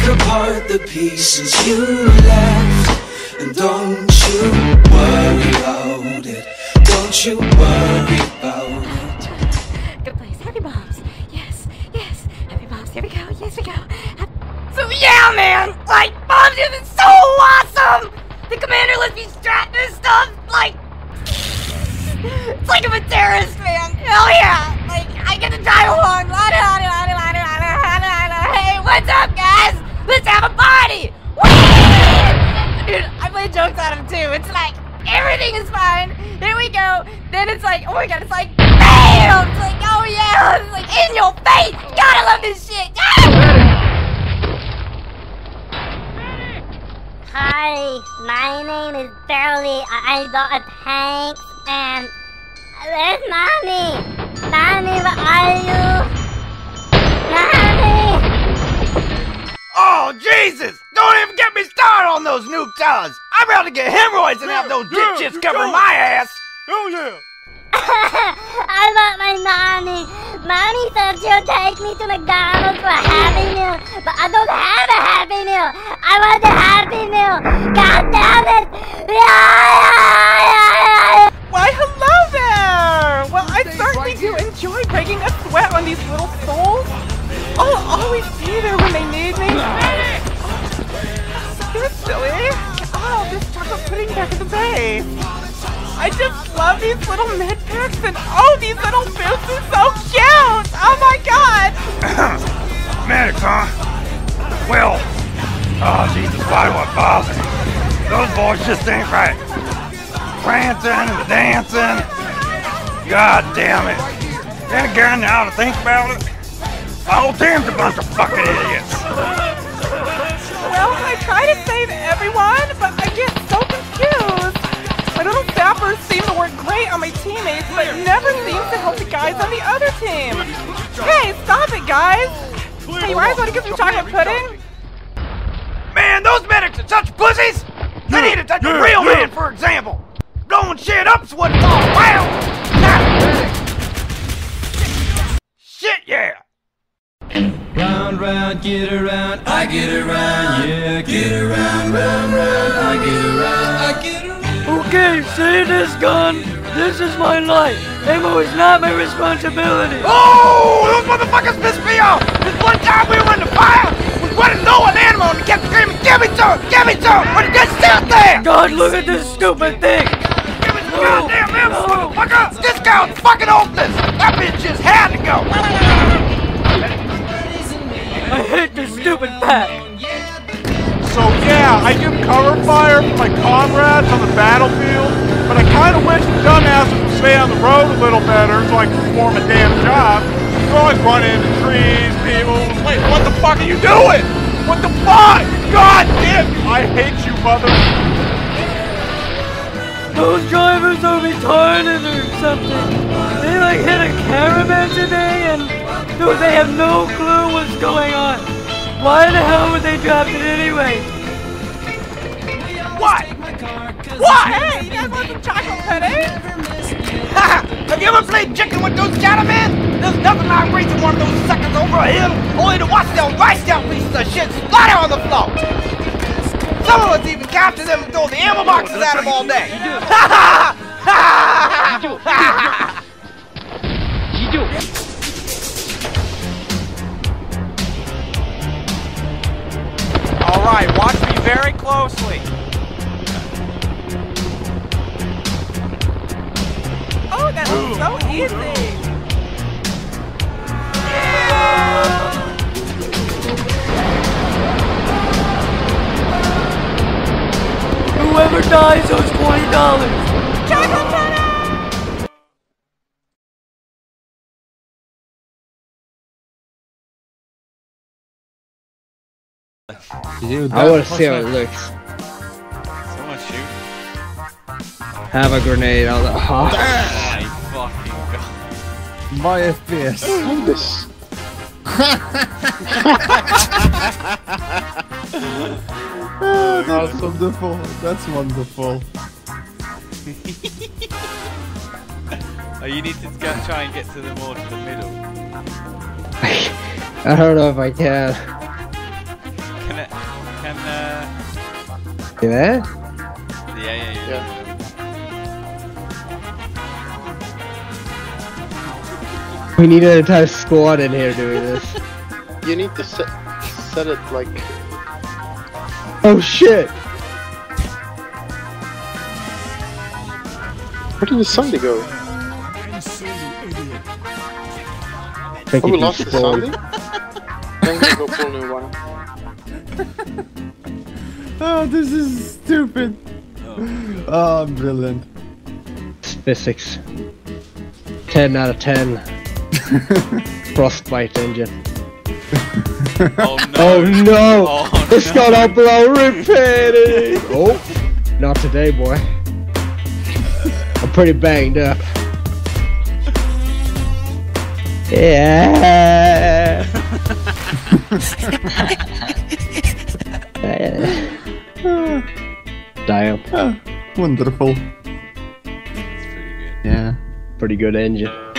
pick apart the pieces you left. And don't you worry about it. Don't you worry about it. Good place. Happy bombs. Yes, yes. Happy bombs. Here we go. Yes, we go. Happy so yeah, man. Like bombs is so awesome. The commander lets me strat this stuff. Like it's like I'm a terrorist, man. Hell yeah. Like I get to die along. Hey, what's up, guys? Let's have a party. Dude, I play jokes on him too. It's like everything is fine. Here we go. Then it's like, oh my god, it's like BAM! It's like, oh yeah, it's like in your face. I love this shit. Hi, my name is Barely. I got a tank and where's mommy? Mommy, where are you? Mommy! Oh, Jesus! Don't even get me started on those new towers! I'm about to get hemorrhoids and have those yeah, ditches cover my ass! Hell yeah! I want my mommy. Mommy said she'll take me to McDonald's for a Happy Meal, but I don't have a Happy Meal. I want a Happy Meal. God damn it! Why, hello there! Well, I certainly do enjoy breaking a sweat on these little souls. Oh, oh, I'll always be there when they need me. You're silly. Oh, this chocolate pudding back in the bay. I just love these little med packs and oh, these little boots are so cute! Oh my god! Medics, huh? Well, oh Jesus, why do I bother? Those boys just ain't right. Prancing and dancing. God damn it. Then again, now to think about it, my whole team's a bunch of fucking idiots. Well, I try to save everyone, but I get so confused. My little zappers seem to work great on my teammates, but never seems to help the guys on the other team. Hey, stop it, guys! Hey, you guys want to get some chocolate pudding? Man, those medics are such pussies! They need to touch a real man, for example! Blowing shit up's what it's all about! Round, round, get around, I get around, yeah, get around, round, round, I get around, I get around. Okay, see this gun? This is my life. Ammo is not my responsibility. Oh, those motherfuckers pissed me off! This one time we were in the fire, was running low on ammo and he kept screaming, give me some, give me some, but it just sat there! God, look at this stupid thing! Give me some goddamn ammo, motherfucker! This guy's fucking hopeless! That bitch just had to go! I hate this stupid pack. So yeah, I give cover fire for my comrades on the battlefield, but I kind of wish the dumbasses would stay on the road a little better so I can perform a damn job. You always run into trees, people. Wait, what the fuck are you doing? What the fuck? God damn you! I hate you, mother. Those drivers are retarded or something. They like hit a caravan today and dude, they have no clue what's going on. Why the hell would they drop it anyway? What? What? Hey, you guys want some chocolate pudding? Eh? Have you ever played chicken with those gentlemen? There's nothing like racing one of those suckers over a hill, only to watch them rice down pieces of shit splatter on the floor. Some of us even capture them and throw the ammo boxes at them all day. All so easy. Whoever dies owes twenty dollars. Chocolate pudding! I want to see how it looks. Someone shoot. Have a grenade on the. Oh, My FPS. this. Ah, That's wonderful. That's wonderful. Oh, you need to go try and get to the more to the middle. I don't know if I can. Can it? Can uh? Yeah? Yeah, yeah, yeah. We need an entire squad in here doing this. You need to set set it like Oh shit! where did the Sundy go? Thank Oh, you we lost the spawn. Sundy? then we go pull a new one. Oh, this is stupid. Oh, brilliant. Physics. 10 out of 10. Frostbite engine. Oh no. Oh no! Oh, it's no. gonna blow repairing! Oh, not today, boy. I'm pretty banged up. Yeah. Damn. Ah, wonderful. It's pretty good. Yeah. Pretty good engine.